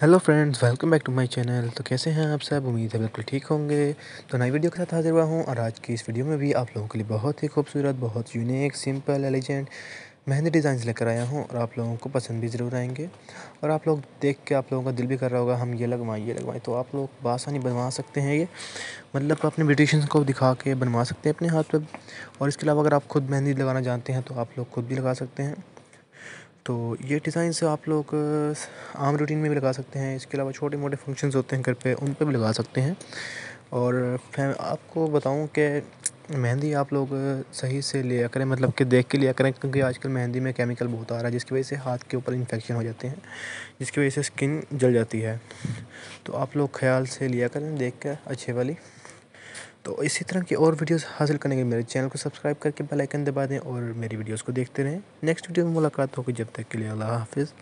Hello friends welcome back to my channel तो कैसे हैं आप सब? उम्मीद है बिल्कुल ठीक होंगे। तो नई वीडियो के साथ हाजिर हुआ हूँ और आज की इस वीडियो में भी आप लोगों के लिए बहुत ही खूबसूरत, बहुत unique simple elegant mehndi design लेकर आया हूँ और आप लोगों को पसंद भी ज़रूर आएँगे। और आप लोग देख के आप लोगों का दिल भी कर रहा होगा, हम ये लगवाएँ ये लगवाएँ। तो आप लोग बासानी बनवा सकते हैं ये। मतलब अपने ब्यूटिशन को दिखा के बनवा सकते हैं अपने हाथ पर और इसके अलावा अगर आप खुद मेहंदी लगाना जानते हैं तो आप लोग खुद भी लगा सकते हैं। तो ये डिज़ाइन से आप लोग आम रूटीन में भी लगा सकते हैं। इसके अलावा छोटे मोटे फ़ंक्शंस होते हैं घर पे, उन पे भी लगा सकते हैं। और आपको बताऊँ कि मेहंदी आप लोग सही से लिया करें मतलब कि देख के लिया करें, क्योंकि आजकल मेहंदी में केमिकल बहुत आ रहा है, जिसकी वजह से हाथ के ऊपर इन्फेक्शन हो जाते हैं, जिसकी वजह से स्किन जल जाती है। तो आप लोग ख्याल से लिया करें, देख कर अच्छे वाली। तो इसी तरह की और वीडियोस हासिल करने के लिए मेरे चैनल को सब्सक्राइब करके बेल आइकन दबा दें और मेरी वीडियोस को देखते रहें। नेक्स्ट वीडियो में मुलाकात होगी, जब तक के लिए अल्लाह हाफिज़।